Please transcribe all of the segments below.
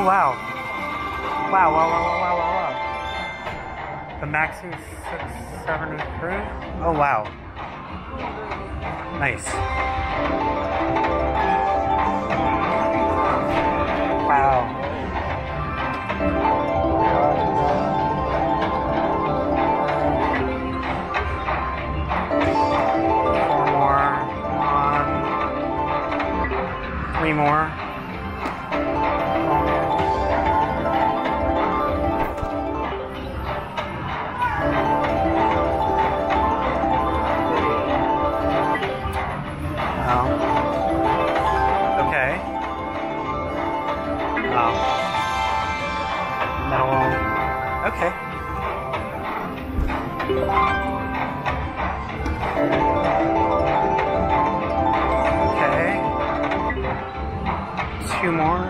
Oh, wow. Wow, wow, wow, wow, wow, wow, wow. The Maxi 673? Oh, wow. Nice. Two more.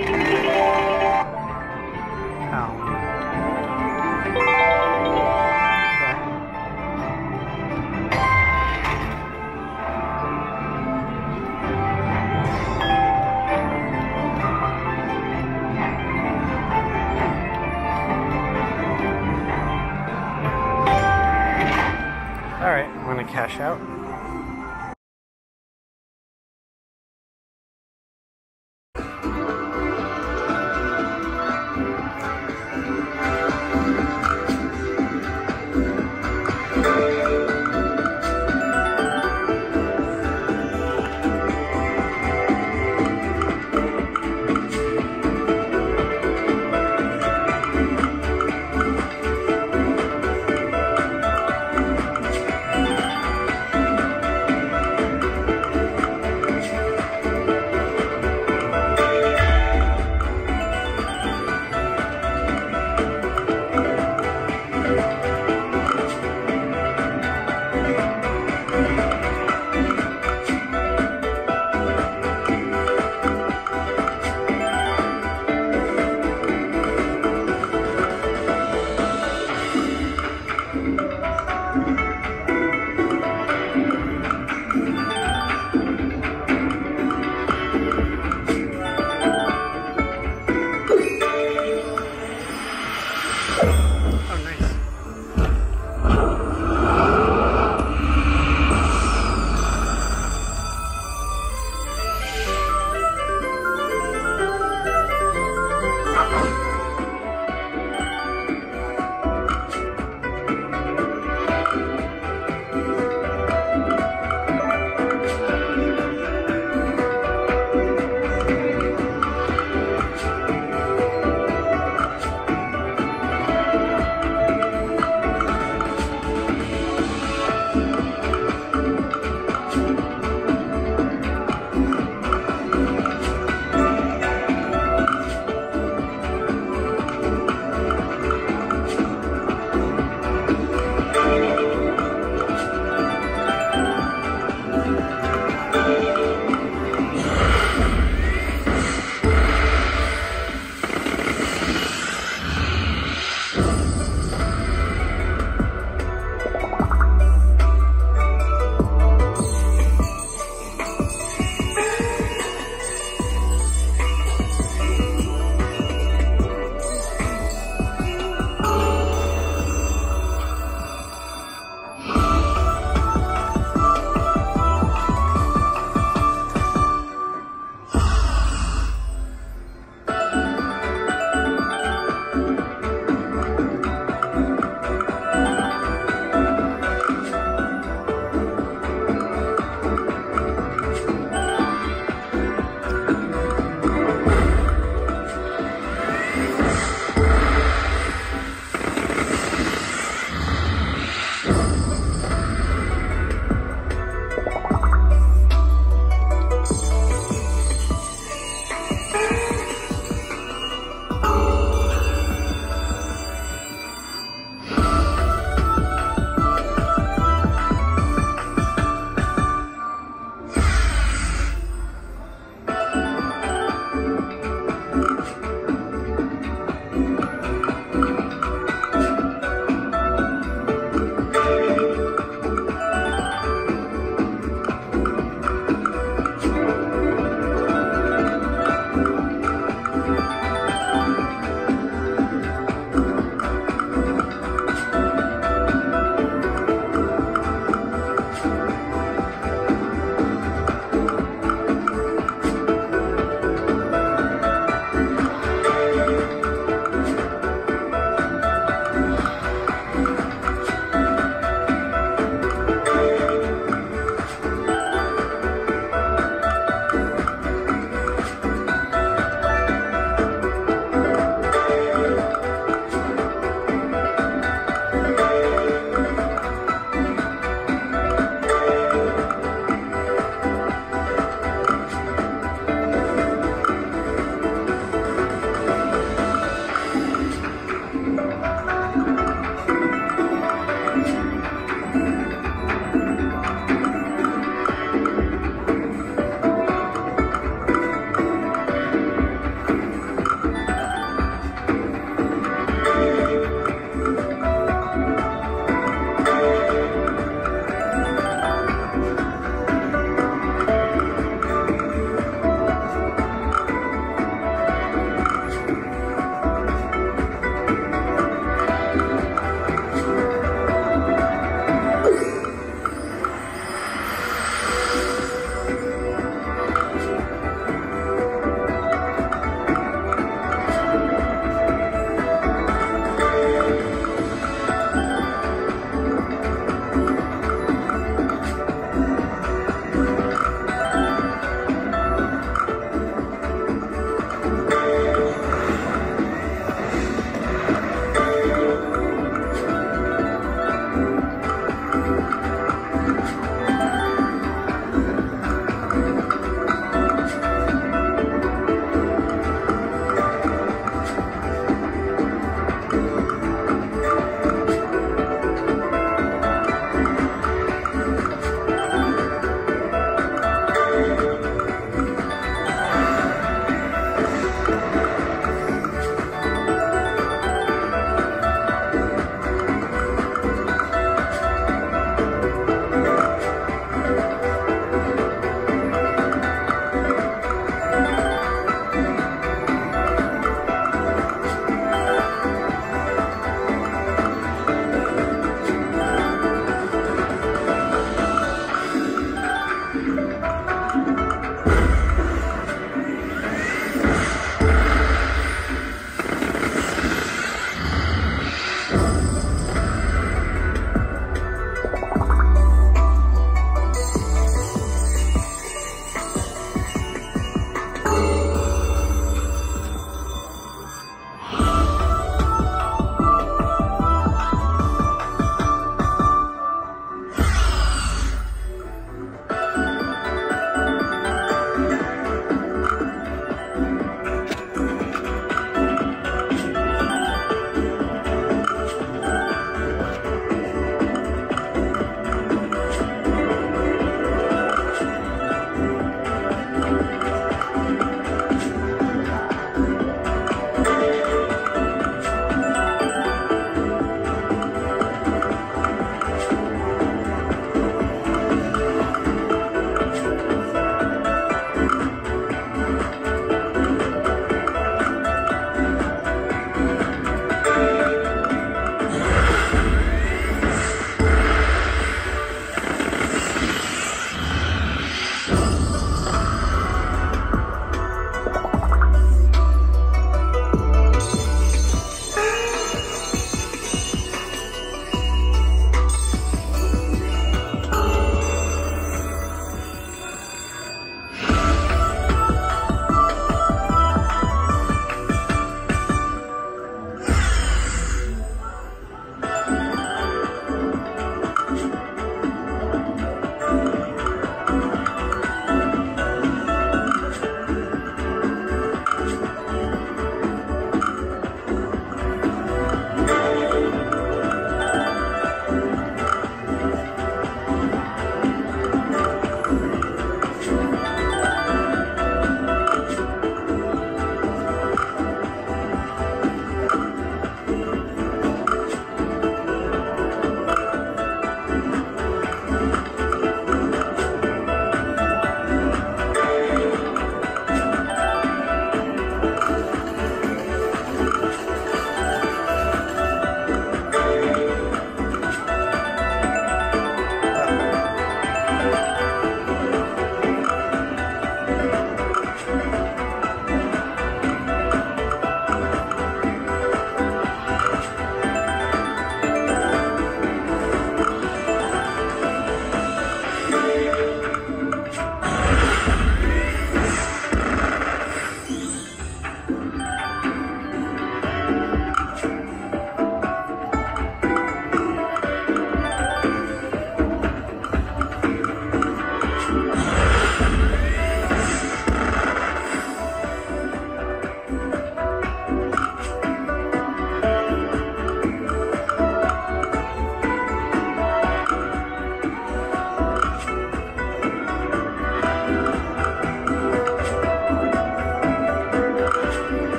Alright, I'm